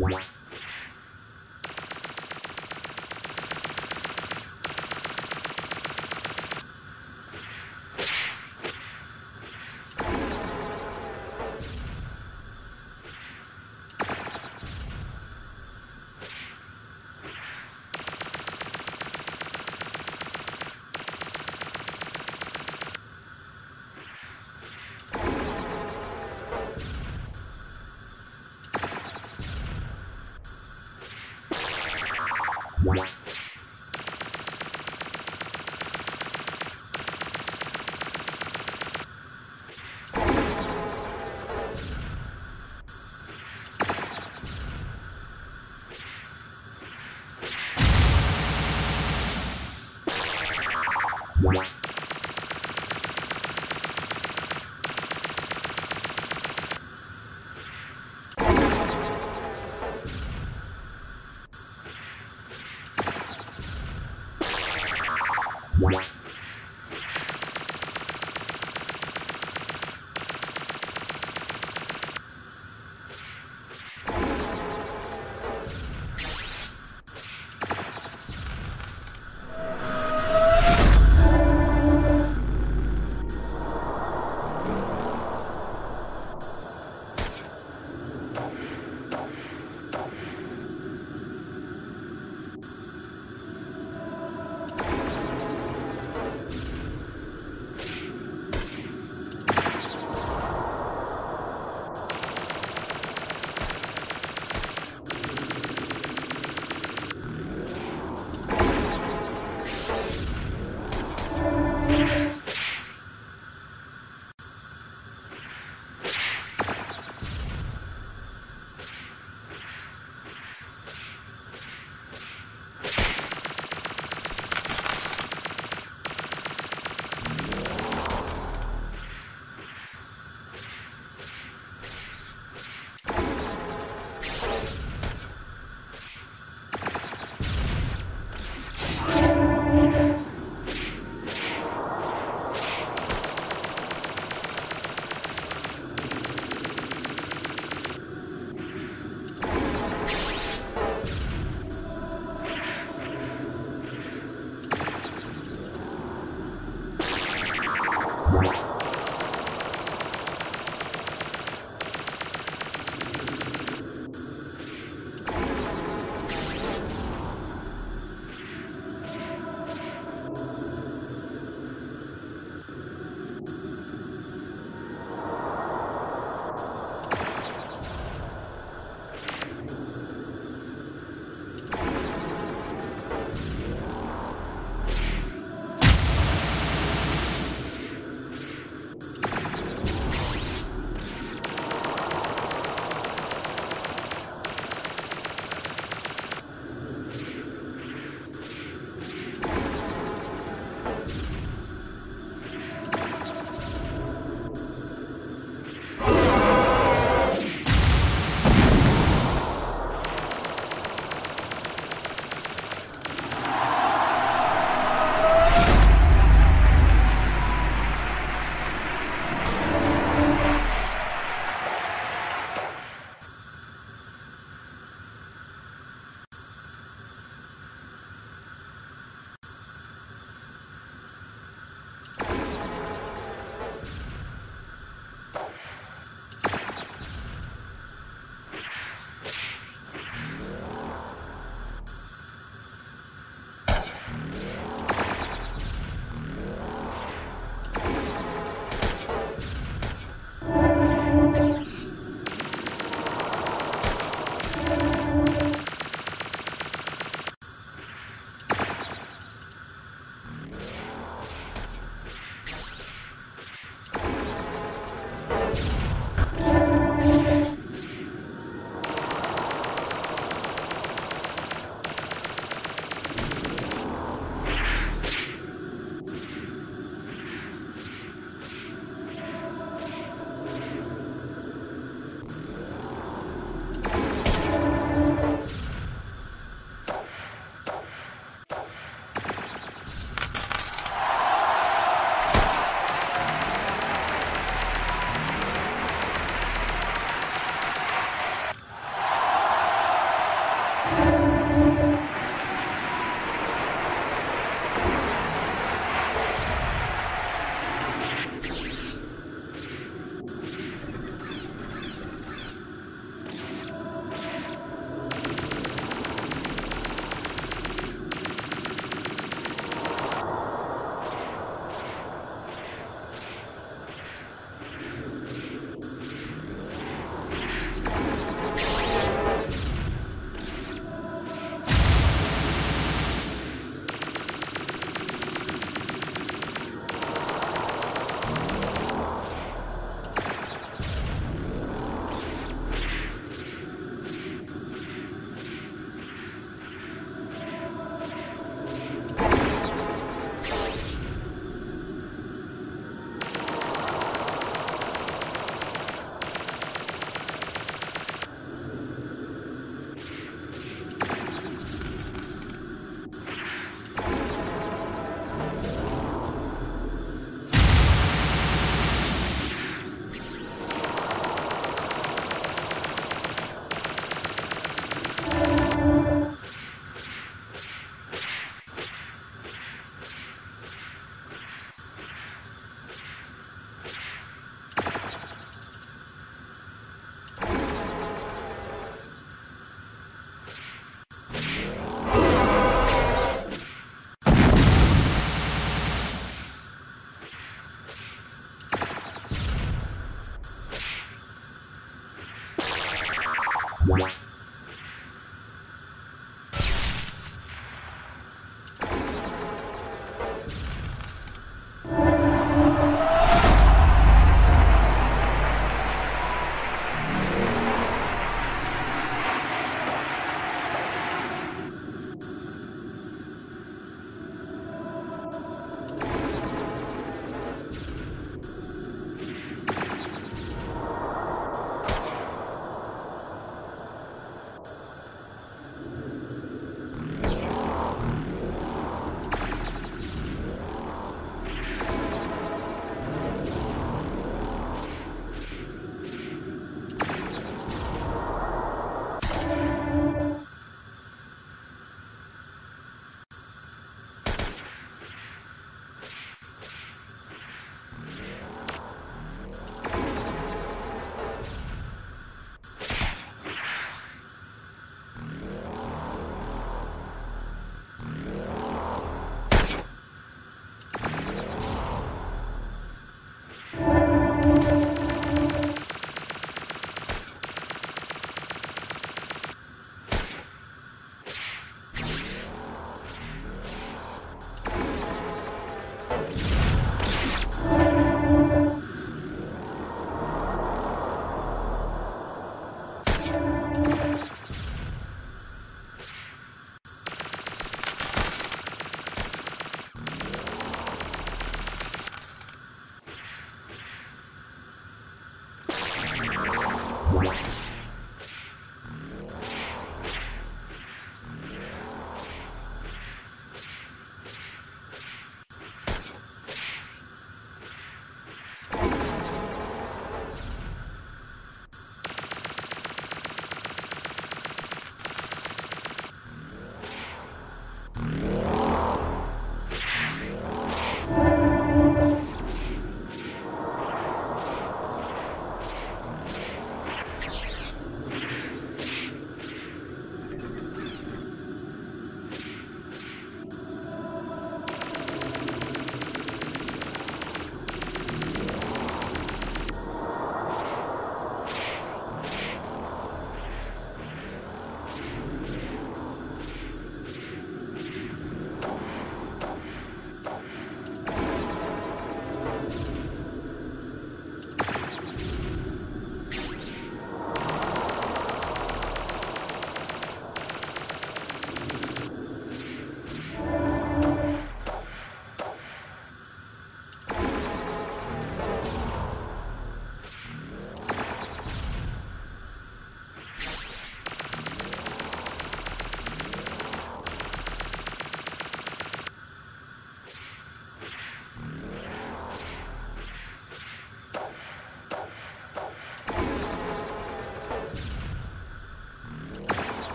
What?